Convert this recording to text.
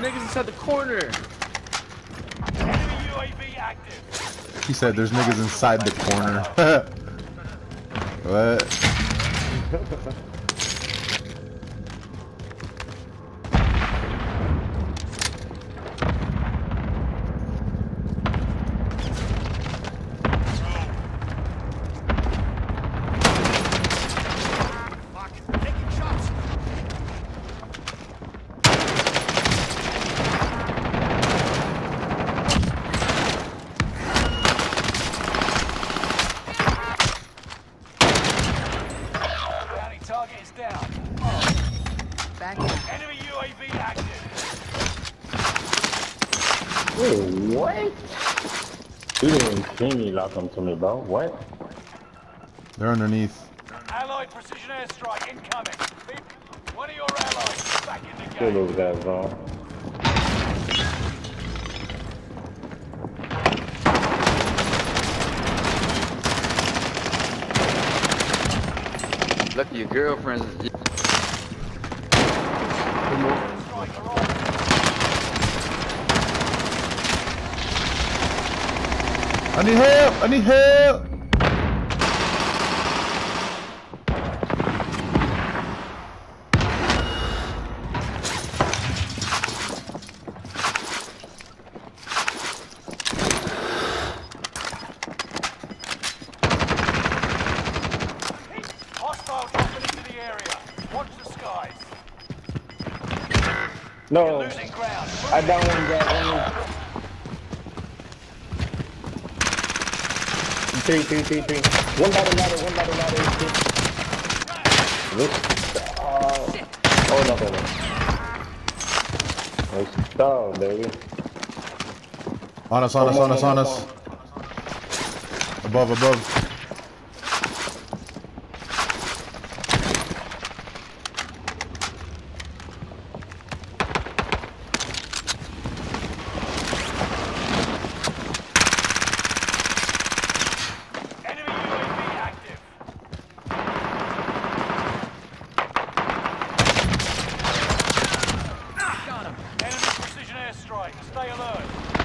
niggas inside the corner. He said there's niggas inside the corner. what? Target is down. Back out. Enemy UAV active. Wait, what? You didn't see me lock them to me, bro. What? They're underneath. Allied precision airstrike incoming. One of your allies back in the Kill game. those guys, bro. Lucky your girlfriend's. Are on. I need help! I need help! No, Losing ground. I down one guy. One. Three, three, three, three. One by the ladder, one by the ladder. Look. Uh, oh, no, no, no. Nice job, baby. On us, on us, on us, on us. Above, above. Enemy precision airstrike. Stay alert.